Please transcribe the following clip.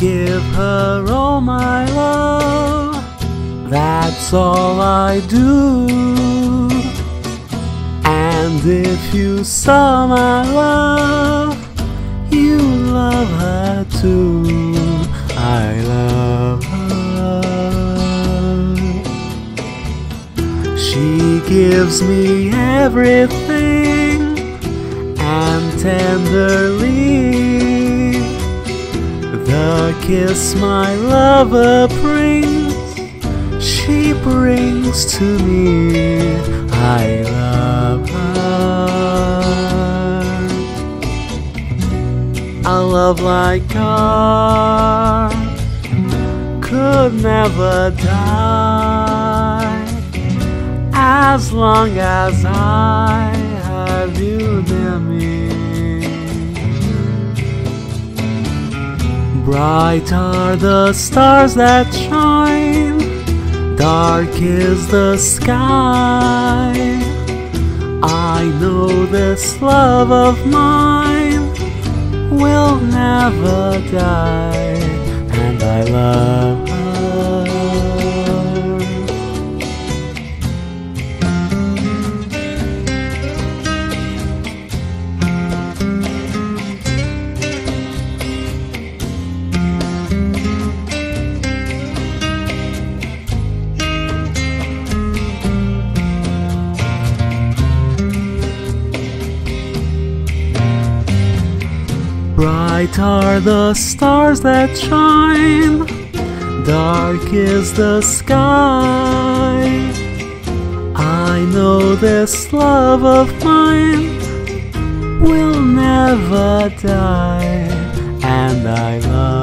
give her all my love. That's all I do. And if you saw my love, you love her too. I love her. She gives me everything and tenderly kiss my lover brings, she brings to me. I love her. A love like ours could never die as long as I Bright are the stars that shine, dark is the sky. I know this love of mine will never die, and I love Bright are the stars that shine, dark is the sky. I know this love of mine will never die, and I love.